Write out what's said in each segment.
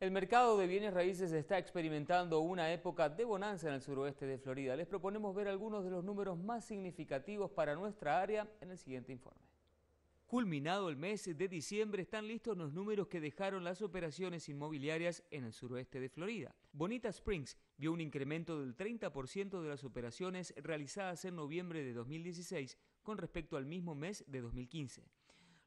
El mercado de bienes raíces está experimentando una época de bonanza en el suroeste de Florida. Les proponemos ver algunos de los números más significativos para nuestra área en el siguiente informe. Culminado el mes de diciembre, están listos los números que dejaron las operaciones inmobiliarias en el suroeste de Florida. Bonita Springs vio un incremento del 30% de las operaciones realizadas en noviembre de 2016 con respecto al mismo mes de 2015.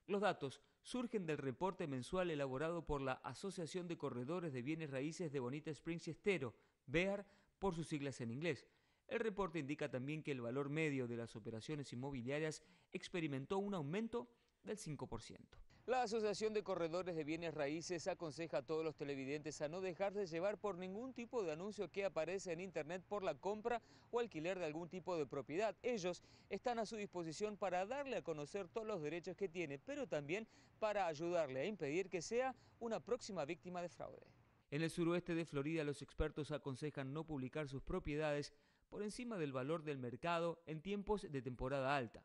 Los datos surgen del reporte mensual elaborado por la Asociación de Corredores de Bienes Raíces de Bonita Springs y Estero, BEAR por sus siglas en inglés. El reporte indica también que el valor medio de las operaciones inmobiliarias experimentó un aumento del 5%. La Asociación de Corredores de Bienes Raíces aconseja a todos los televidentes a no dejarse llevar por ningún tipo de anuncio que aparece en Internet por la compra o alquiler de algún tipo de propiedad. Ellos están a su disposición para darle a conocer todos los derechos que tiene, pero también para ayudarle a impedir que sea una próxima víctima de fraude. En el suroeste de Florida los expertos aconsejan no publicar sus propiedades por encima del valor del mercado en tiempos de temporada alta.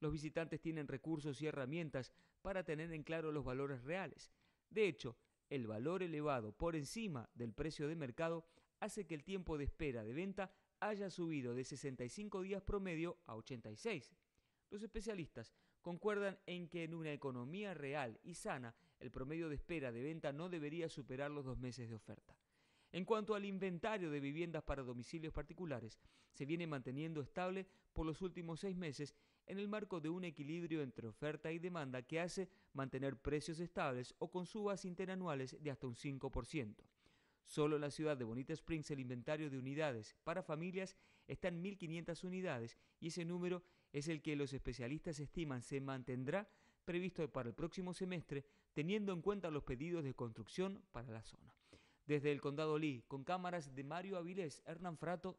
Los visitantes tienen recursos y herramientas para tener en claro los valores reales. De hecho, el valor elevado por encima del precio de mercado hace que el tiempo de espera de venta haya subido de 65 días promedio a 86. Los especialistas concuerdan en que en una economía real y sana el promedio de espera de venta no debería superar los dos meses de oferta. En cuanto al inventario de viviendas para domicilios particulares, se viene manteniendo estable por los últimos seis meses en el marco de un equilibrio entre oferta y demanda que hace mantener precios estables o con subas interanuales de hasta un 5%. Solo en la ciudad de Bonita Springs el inventario de unidades para familias está en 1.500 unidades y ese número es el que los especialistas estiman se mantendrá previsto para el próximo semestre teniendo en cuenta los pedidos de construcción para la zona. Desde el Condado Lee, con cámaras de Mario Avilés, Hernán Frato,